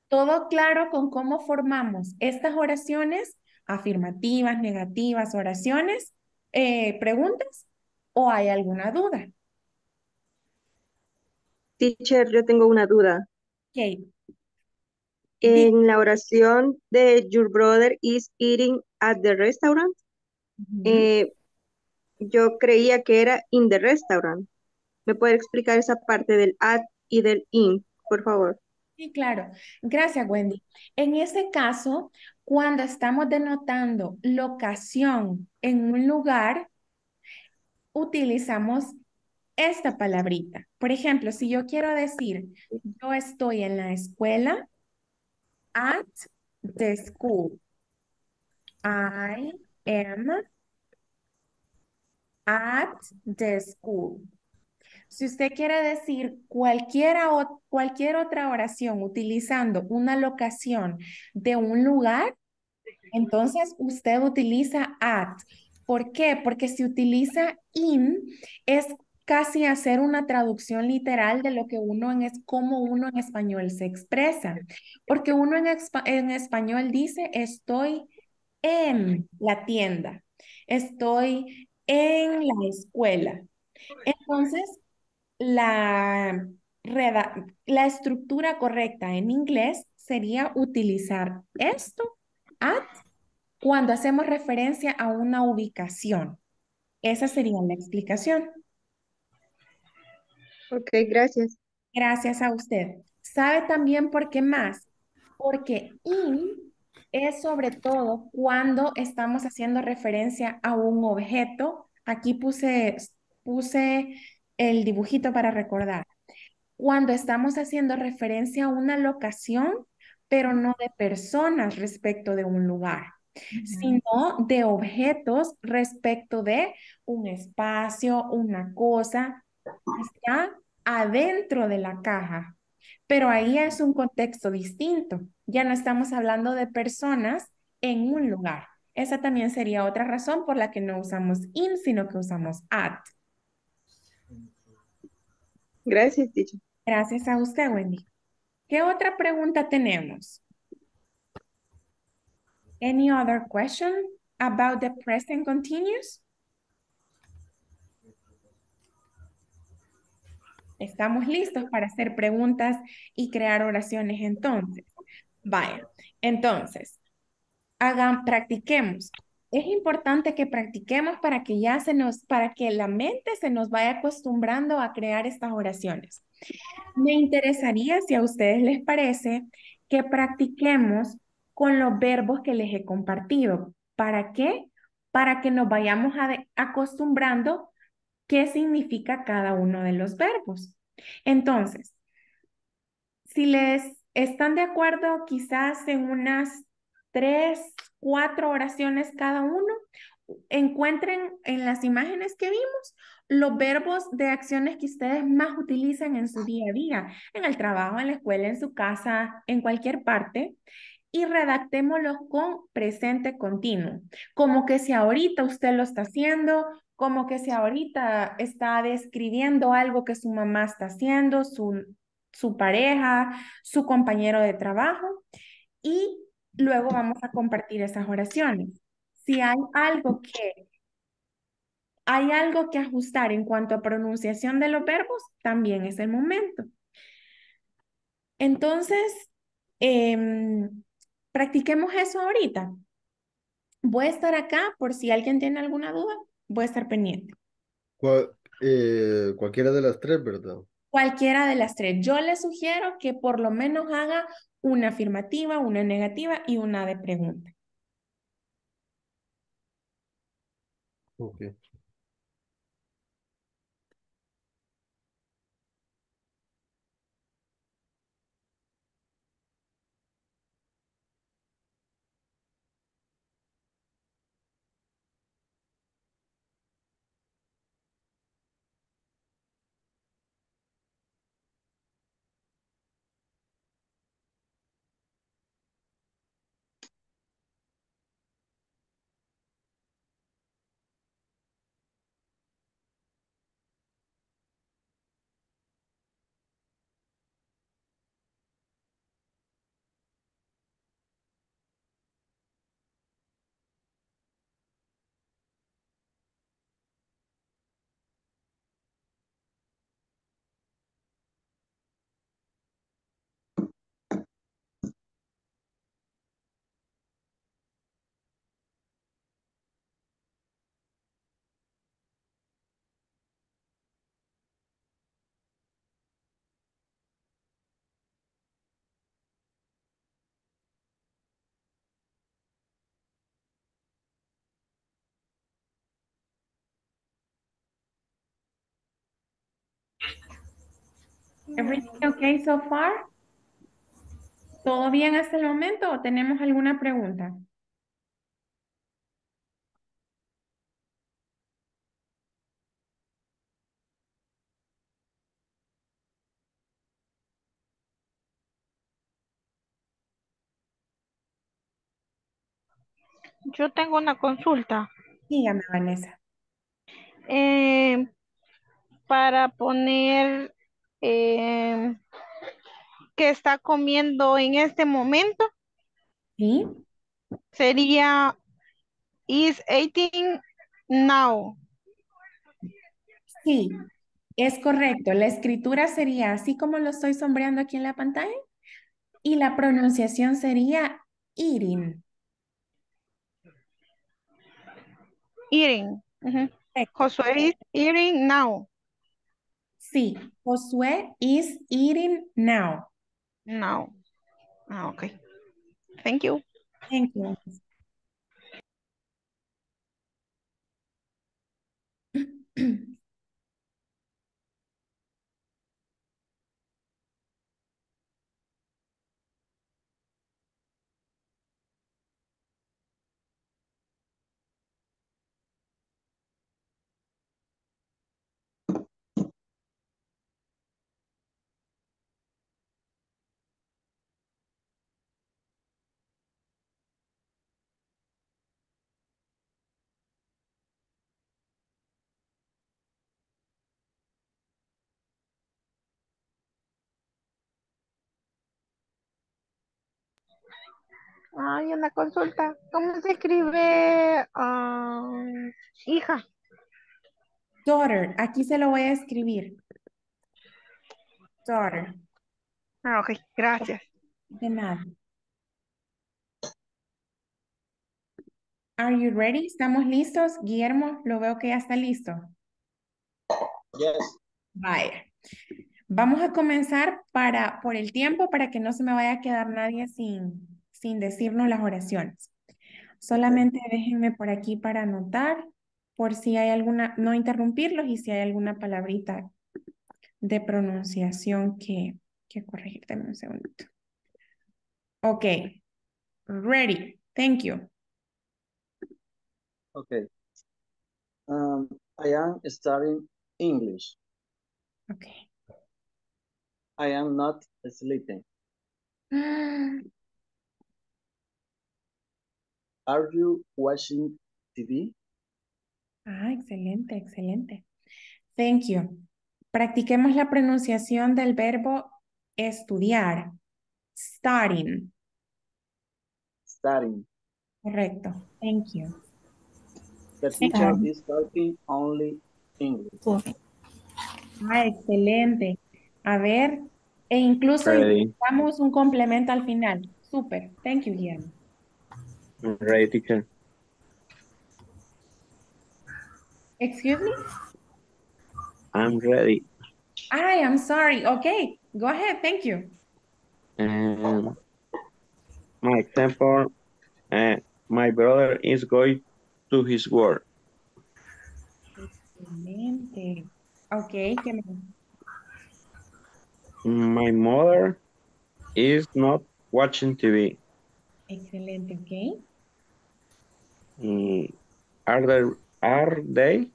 ¿Todo claro con cómo formamos estas oraciones? Afirmativas, negativas, oraciones, eh, preguntas, ¿o hay alguna duda? Teacher, yo tengo una duda. Ok, En la oración de Your brother is eating at the restaurant, eh, yo creía que era in the restaurant. ¿Me puede explicar esa parte del at y del in, por favor? Sí, claro. Gracias, Wendy. En ese caso, cuando estamos denotando locación en un lugar, utilizamos esta palabrita. Por ejemplo, si yo quiero decir, yo estoy en la escuela, at the school. I am at the school. Si usted quiere decir cualquiera cualquier otra oración utilizando una locación de un lugar, entonces usted utiliza at. ¿Por qué? Porque si utiliza in, es casi hacer una traducción literal de lo que uno en es como uno en español se expresa. Porque uno en, en español dice estoy en la tienda, estoy en la escuela. Entonces, la, la estructura correcta en inglés sería utilizar esto, at, cuando hacemos referencia a una ubicación. Esa sería la explicación. Ok, gracias. Gracias a usted. ¿Sabe también por qué más? Porque in es sobre todo cuando estamos haciendo referencia a un objeto. Aquí puse, puse el dibujito para recordar. Cuando estamos haciendo referencia a una locación, pero no de personas respecto de un lugar, sino de objetos respecto de un espacio, una cosa está adentro de la caja. Pero ahí es un contexto distinto. Ya no estamos hablando de personas en un lugar. Esa también sería otra razón por la que no usamos in, sino que usamos at. Gracias, teacher. Gracias a usted, Wendy. ¿Qué otra pregunta tenemos? Any other question about the present continuous? Estamos listos para hacer preguntas y crear oraciones entonces. Vaya, entonces, hagan, practiquemos. Es importante que practiquemos para que ya se nos, para que la mente se nos vaya acostumbrando a crear estas oraciones. Me interesaría, si a ustedes les parece, que practiquemos con los verbos que les he compartido. ¿Para qué? Para que nos vayamos acostumbrando qué significa cada uno de los verbos. Entonces, si les están de acuerdo quizás en unas tres, cuatro oraciones cada uno, encuentren en las imágenes que vimos los verbos de acciones que ustedes más utilizan en su día a día, en el trabajo, en la escuela, en su casa, en cualquier parte, y redactémoslos con presente continuo, como que si ahorita usted lo está haciendo, como que si ahorita está describiendo algo que su mamá está haciendo, su, su pareja, su compañero de trabajo, y luego vamos a compartir esas oraciones. Si hay algo que hay algo que ajustar en cuanto a pronunciación de los verbos, también es el momento. Entonces, em, practiquemos eso ahorita. Voy a estar acá por si alguien tiene alguna duda, voy a estar pendiente. Eh, cualquiera de las tres, ¿verdad? Cualquiera de las tres. Yo le sugiero que por lo menos haga una afirmativa, una negativa y una de pregunta. Everything okay so far? ¿Todo bien hasta el momento o tenemos alguna pregunta? Yo tengo una consulta. Dígame, Vanessa. Eh, para poner eh, que está comiendo en este momento. ¿Sí? Sería is eating now. Sí, es correcto. La escritura sería así como lo estoy sombreando aquí en la pantalla y la pronunciación sería eating. Eating. Josué is eating now. Sí, Josué is eating now. Now. Ah, okay. Thank you. Thank you. Hay una consulta. ¿Cómo se escribe ah, hija? Daughter, aquí se lo voy a escribir. Daughter, Ah, ok, gracias. de nada. Are you ready? ¿Estamos listos? Guillermo, lo veo que ya está listo. Yes. Vaya. Vamos a comenzar para, por el tiempo para que no se me vaya a quedar nadie sin, sin decirnos las oraciones. Solamente déjenme por aquí para anotar, por si hay alguna, no interrumpirlos y si hay alguna palabrita de pronunciación que, que corregir. Dame un segundito. Ok. Ready. Thank you. Okay. Um, I am studying English. Okay. I am not sleeping. Are you watching TV? Ah, excelente, excelente. Thank you. Practiquemos la pronunciación del verbo estudiar. Studying. Studying. Correcto. Thank you. The teacher is talking only English. Ah, excelente. A ver, e incluso damos un complemento al final. Super. Thank you, Guillermo. Ready, teacher. Excuse me? I'm ready. I am sorry. Okay, go ahead. Thank you. And my example, uh, my brother is going to his work. Excelente. Okay, ¿qué? My mother is not watching TV. Excelente, ok. Mm, Are they, are they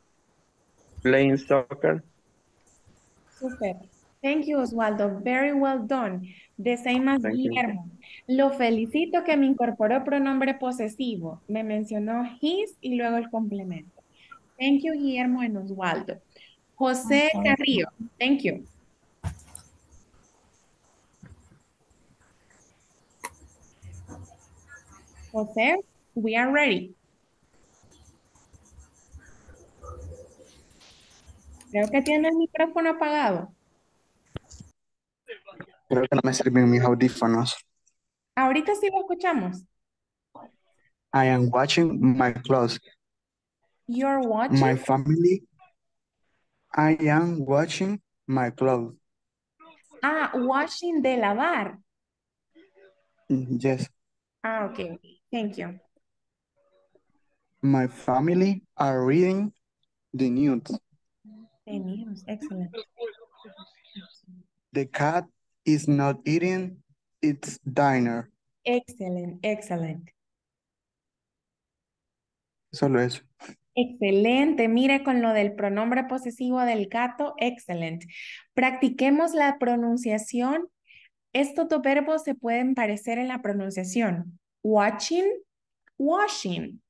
playing soccer? Super. Thank you, Oswaldo. Very well done. The same as Thank you. Guillermo. Lo felicito que me incorporó pronombre posesivo. Me mencionó his y luego el complemento. Thank you, Guillermo and Oswaldo. José Carrillo. Thank you. José, we are ready. Creo que tiene el micrófono apagado. Creo que no me sirven mis audífonos. Ahorita sí lo escuchamos. I am watching my clothes. You're watching. My family. I am watching my clothes. Ah, washing de lavar. Yes. Ah, ok. Thank you. My family are reading the news. The news. Excellent. The cat is not eating its dinner. Excellent. Excellent. Solo eso. Excelente. Mire con lo del pronombre posesivo del gato. Excelente. Practiquemos la pronunciación. Estos dos verbos se pueden parecer en la pronunciación. Watching, washing.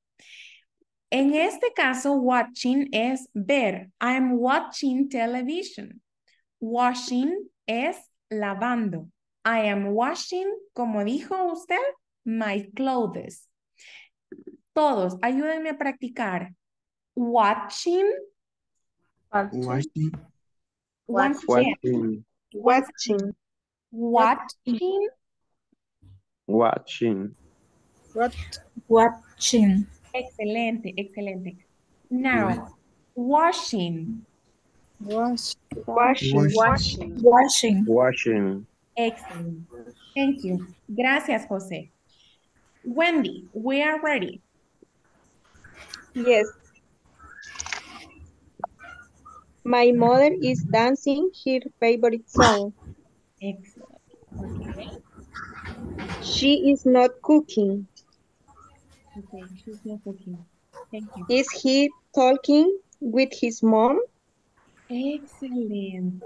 En este caso, watching es ver. I'm watching television. Washing es lavando. I am washing, como dijo usted, my clothes. Todos, ayúdenme a practicar. Watching. Watching. Watching. Watching. Watching. What? Watching. Excelente, excelente. Now, washing. Wash. Washing, washing. Washing. Washing. Excellent. Thank you. Gracias, José. Wendy, we are ready. Yes. My mother is dancing her favorite song. Excellent. Okay. She is not cooking. Okay, she's not cooking. Thank you. Is he talking with his mom? Excelente.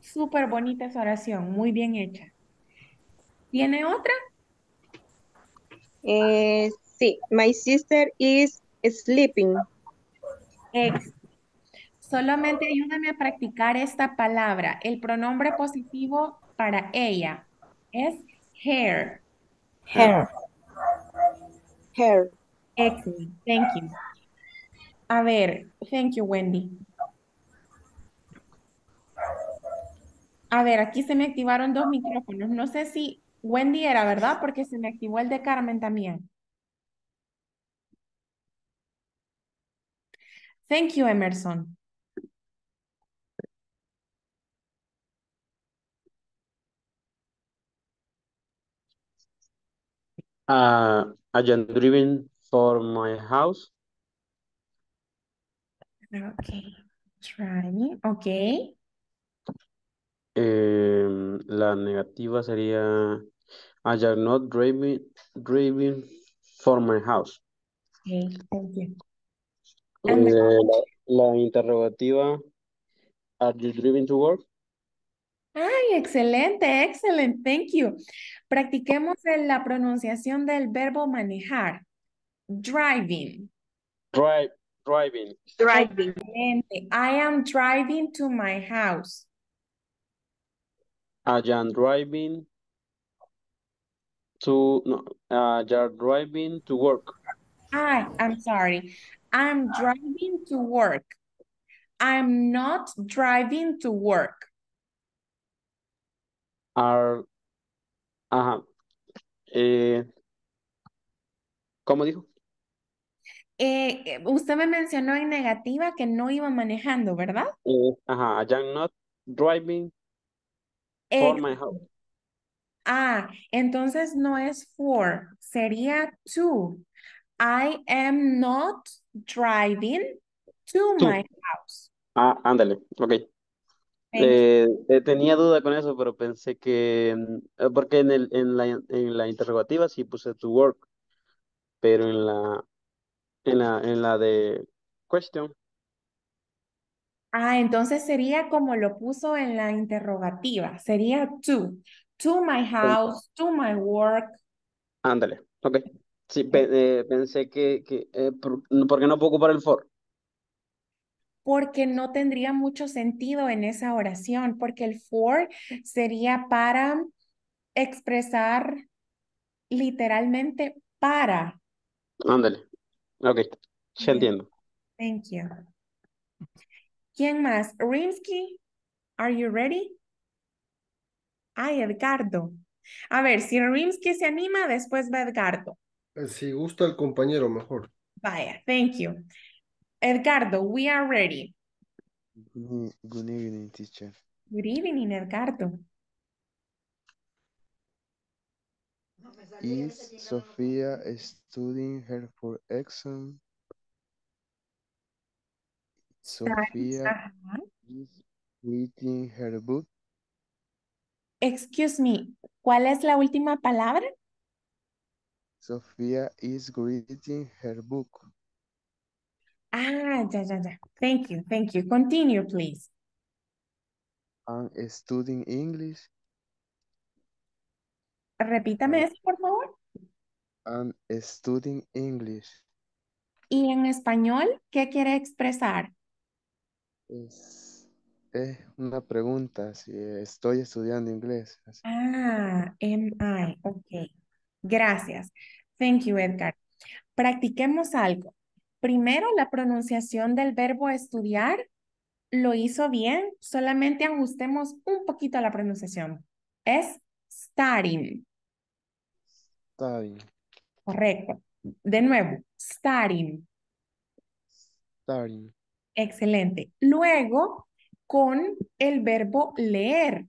Súper bonita esa oración, muy bien hecha. ¿Tiene otra? Eh, sí. My sister is sleeping. Ex. Solamente ayúdame a practicar esta palabra. El pronombre positivo para ella es her. Her. Her. Excellent. Thank you. A ver, thank you, Wendy. A ver, aquí se me activaron dos micrófonos. No sé si Wendy era, ¿verdad? Porque se me activó el de Carmen también. Thank you, Emerson. Uh, I am driving for my house. Okay. Try. Okay. Em, la negativa sería I am not driving, driving for my house. Okay, thank you. Eh, la, la interrogativa Are you driving to work? Ay, excelente, excelente, thank you. Practiquemos la pronunciación del verbo manejar. Driving. Drive, driving. Driving. Excelente. I am driving to my house. I am driving to no, uh, you are driving to work. I, I'm sorry. I'm driving to work. I'm not driving to work. Are, ajá. Eh, ¿cómo dijo? Eh, eh, usted me mencionó en negativa que no iba manejando, ¿verdad? Eh, ajá, I am not driving for my house. Ah, entonces no es for, sería to. I am not driving to To. my house. Ah, ándale, ok. Eh, eh, tenía duda con eso, pero pensé que, mm, eh, porque en el, en la, en la interrogativa sí puse to work, pero en la, en la, en la de question, Ah, entonces sería como lo puso en la interrogativa, sería to. To my house, to my work. ándale, ok. Sí, pe- eh, pensé que, que eh, por- porque no puedo ocupar el for. Porque no tendría mucho sentido en esa oración, porque el for sería para expresar literalmente para. Ándale, ok, ya entiendo. Thank you. ¿Quién más? Rimsky, are you ready? Ay, Edgardo. A ver, si Rimsky se anima, después va Edgardo. Eh, Si gusta el compañero, mejor. Vaya, thank you. Edgardo, we are ready. Good, good evening, teacher. Good evening, Edgardo. Is Sophia studying her for exam? Ajá. is reading her book. Excuse me, ¿cuál es la última palabra? Sophia is reading her book. Ah, ya, ya, ya. Thank you, thank you. Continue, please. And studying English. Repítame eso, por favor. And studying English. Y en español, ¿qué quiere expresar? Es, es una pregunta si estoy estudiando inglés. Ah, am I. Ok. Gracias. Thank you, Edgar. Practiquemos algo. Primero, la pronunciación del verbo estudiar. Lo hizo bien. Solamente ajustemos un poquito la pronunciación. Es studying. Studying. Correcto. De nuevo, studying. Studying. Excelente. Luego, con el verbo leer,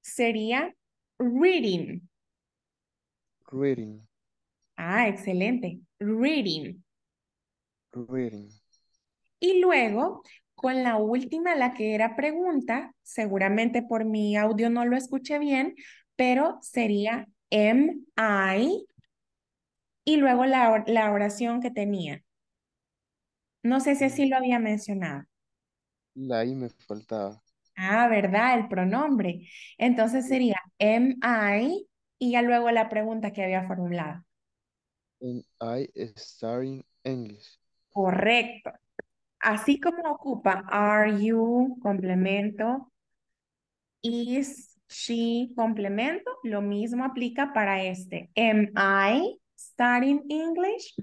sería reading. Reading. Ah, excelente. Reading. Reading. Y luego, con la última, la que era pregunta, seguramente por mi audio no lo escuché bien, pero sería am I y luego la, la oración que tenía. No sé si así lo había mencionado. La I me faltaba. Ah, ¿verdad? El pronombre. Entonces sería am I y ya luego la pregunta que había formulado. And I studying English. Correcto. Así como ocupa are you, complemento, is, she, complemento, lo mismo aplica para este. Am I studying English?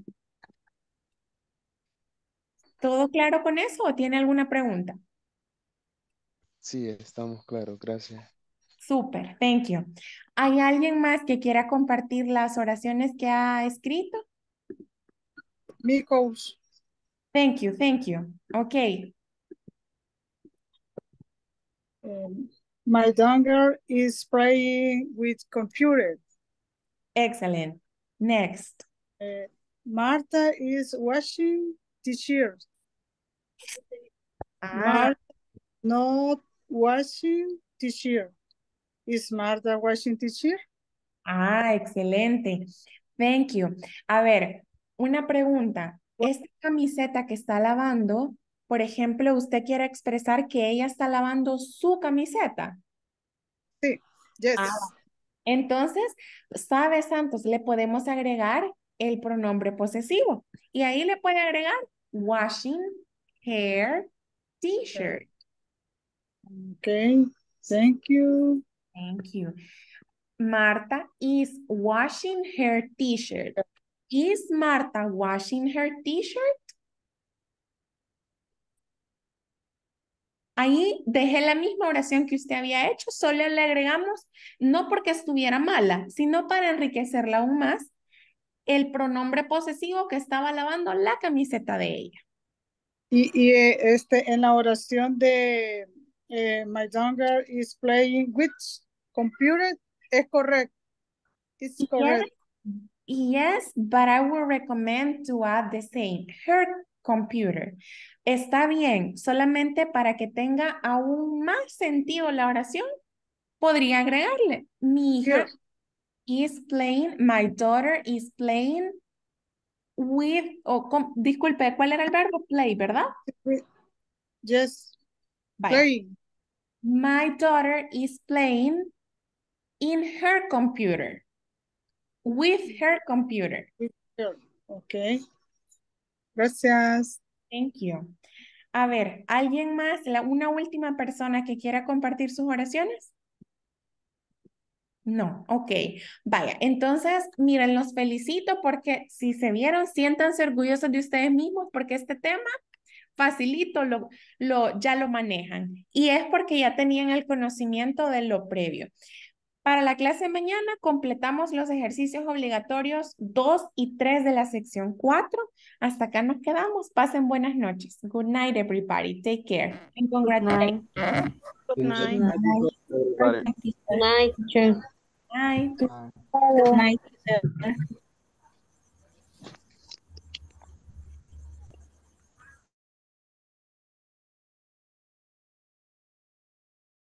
¿Todo claro con eso o tiene alguna pregunta? Sí, estamos claros, gracias. Super, thank you. ¿Hay alguien más que quiera compartir las oraciones que ha escrito? Coach. Thank you, thank you. Okay, Um, my daughter is playing with computer. excellent. Next. Uh, Martha is washing dishes. Ah, Martha not washing dishes. Is Martha washing dishes? ah, excelente. Thank you. A ver, una pregunta. Esta camiseta que está lavando, por ejemplo, usted quiere expresar que ella está lavando su camiseta. Sí, yes. Ah, Entonces, sabe Santos, le podemos agregar el pronombre posesivo y ahí le puede agregar washing hair t-shirt. Okay, thank you. Thank you. Marta is washing her t-shirt. Is Marta washing her t-shirt? Ahí dejé la misma oración que usted había hecho, solo le agregamos, no porque estuviera mala, sino para enriquecerla aún más, el pronombre posesivo que estaba lavando la camiseta de ella. Y, y eh, este, en la oración de eh, my daughter is playing with computer, es correcto. It's Yes, correct. Yes, but I would recommend to add the same, her computer. Está bien, solamente para que tenga aún más sentido la oración, podría agregarle, mi hija is playing, my daughter is playing with, o com- disculpe, ¿cuál era el verbo? Play, ¿verdad? Yes, Vaya. playing. My daughter is playing in her computer. With her computer. Okay. Gracias. Thank you. A ver, ¿alguien más? La, una última persona que quiera compartir sus oraciones? No, ok. Vaya, entonces, miren, los felicito porque si se vieron, siéntanse orgullosos de ustedes mismos porque este tema facilito, lo, lo, ya lo manejan. Y es porque ya tenían el conocimiento de lo previo. Para la clase de mañana completamos los ejercicios obligatorios 2 y 3 de la sección 4. Hasta acá nos quedamos. Pasen buenas noches. Good night, everybody. Take care. And congratulations. Good night. Everybody. Good night, teacher. Night. Good night.